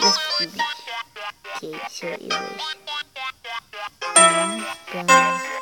let's do this. Okay, so it was. Mm,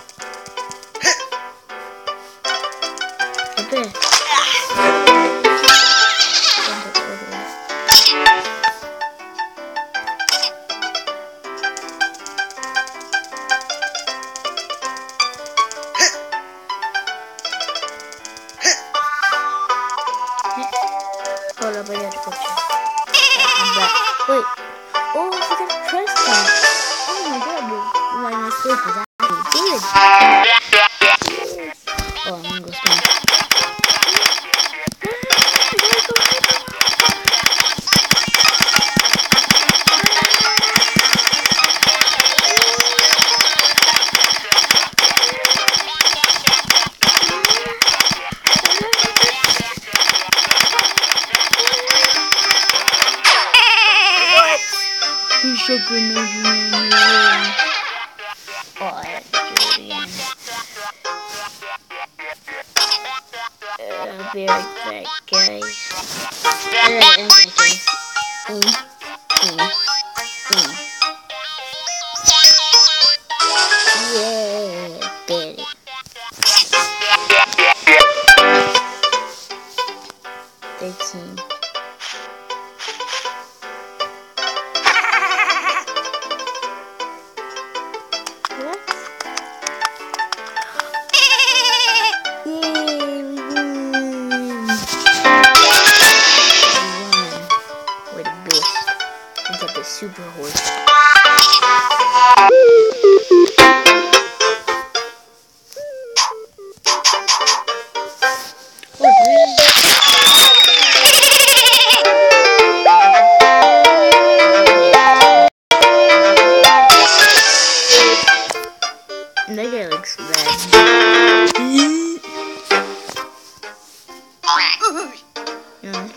I'm back. Wait. Oh, I forgot to press that. Oh my god, my sleep is actually You should grenade me. Oh, I have to do it again. Uh, I'll be right back, guys. Alright, I'm back, guys. Mm, mm, mm. Yeah, did it. Thirteen. What?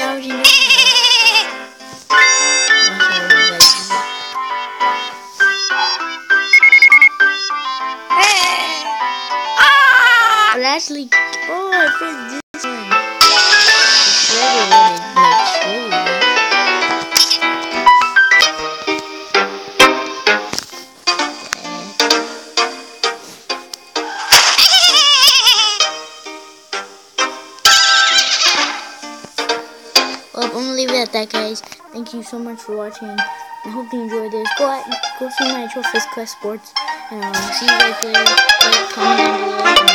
Sounds ah! actually, oh, I found this one. At that, guys. Thank you so much for watching. I hope you enjoyed this. Go out, go see my Trollface Quest Sports, and I'll see you guys later. Like, comment down below.